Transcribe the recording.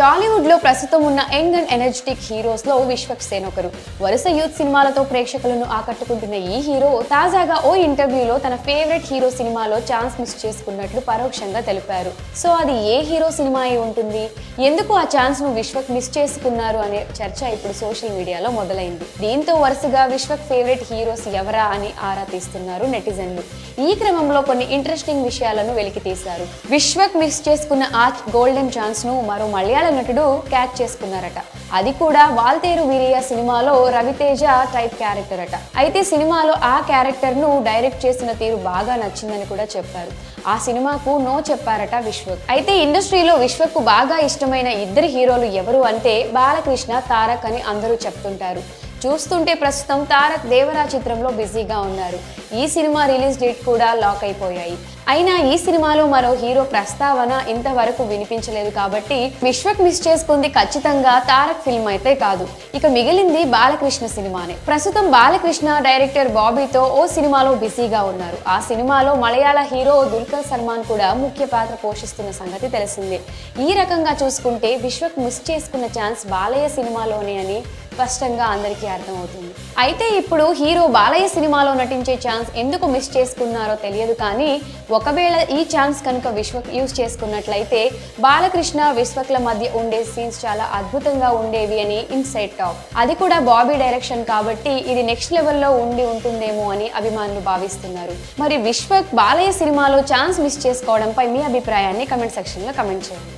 Tollywood లో ప్రస్తుతం ఉన్న యంగ్ అండ్ ఎనర్జెటిక్ హీరోస్లో విశ్వక్ సేన్ ఒకరు వరుస యూత్ సినిమాలతో ప్రేక్షకులను ఆకట్టుకుంటున్న ఈ హీరో తాజాగా ఓ ఇంటర్వ్యూలో తన ఫేవరెట్ హీరో సినిమాలో ఛాన్స్ మిస్ చేసుకున్నట్లు పరోక్షంగా తెలిపారు. సో అది ఏ హీరో సినిమా అయి ఉంటుంది? ఎందుకు ఆ ఛాన్స్ను విశ్వక్ మిస్ చేసుకున్నారు అనే చర్చ ఇప్పుడు సోషల్ మీడియాలో మొదలైంది. దీంతో వరుసగా విశ్వక్ ఫేవరెట్ హీరోస్ ఎవరా అని ఆరా తీస్తున్నారు నెటిజన్లు. ఈ క్రమంలో కొన్ని ఇంట్రెస్టింగ్ విషయాలను వెలికి తీశారు విశ్వక్ మిస్ చేసుకున్న ఆ గోల్డెన్ ఛాన్స్ను మరో మలయాళ నటుడు క్యాచ్ చేసుకున్నారట. అది కూడా వాల్తేరు వీరయ్య సినిమాలో రవితేజ టైప్ క్యారెక్టర్ అట. అయితే సినిమాలో ఆ క్యారెక్టర్ను డైరెక్ట్ చేసిన తీరు బాగా నచ్చిందని కూడా చెప్పారు. ఆ సినిమాకు నో చెప్పారట విశ్వక్. అయితే ఇండస్ట్రీలో విశ్వక్కు బాగా ఇష్టమైన ఇద్దరు హీరోలు ఎవరు అంటే బాలకృష్ణ తారక్ అని అందరూ చెప్తుంటారు. చూస్తుంటే ప్రస్తుతం తారక్ దేవరా చిత్రంలో బిజీగా ఉన్నారు. ఈ సినిమా రిలీజ్ డేట్ కూడా లాక్ అయిపోయాయి. అయినా ఈ సినిమాలో మరో హీరో ప్రస్తావన ఇంతవరకు వినిపించలేదు కాబట్టి విశ్వక్ మిస్ చేసుకుంది ఖచ్చితంగా తారక్ ఫిల్మ్ అయితే కాదు. ఇక మిగిలింది బాలకృష్ణ సినిమానే. ప్రస్తుతం బాలకృష్ణ డైరెక్టర్ బాబీతో ఓ సినిమాలో బిజీగా ఉన్నారు. ఆ సినిమాలో మలయాళ హీరో దుల్కర్ సల్మాన్ కూడా ముఖ్య పాత్ర పోషిస్తున్న సంగతి తెలిసిందే. ఈ రకంగా చూసుకుంటే విశ్వక్ మిస్ చేసుకున్న ఛాన్స్ బాలయ్య సినిమాలోనే అని స్పష్టంగా అందరికీ అర్థమవుతుంది. అయితే ఇప్పుడు హీరో బాలయ్య సినిమాలో నటించే ఛాన్స్ ఎందుకు మిస్ చేసుకున్నారో తెలియదు కానీ ఒకవేళ ఈ ఛాన్స్ కనుక విశ్వక్ యూజ్ చేసుకున్నట్లయితే బాలకృష్ణ విశ్వక్ల మధ్య ఉండే సీన్స్ చాలా అద్భుతంగా ఉండేవి అని ఇన్సైడ్ టాక్ అది కూడా బాబీ డైరెక్షన్ కాబట్టి ఇది నెక్స్ట్ లెవెల్లో ఉండి ఉంటుందేమో అని అభిమానులు భావిస్తున్నారు. మరి విశ్వక్ బాలయ్య సినిమాలో ఛాన్స్ మిస్ చేసుకోవడంపై మీ అభిప్రాయాన్ని కమెంట్ సెక్షన్లో కమెంట్ చేయండి.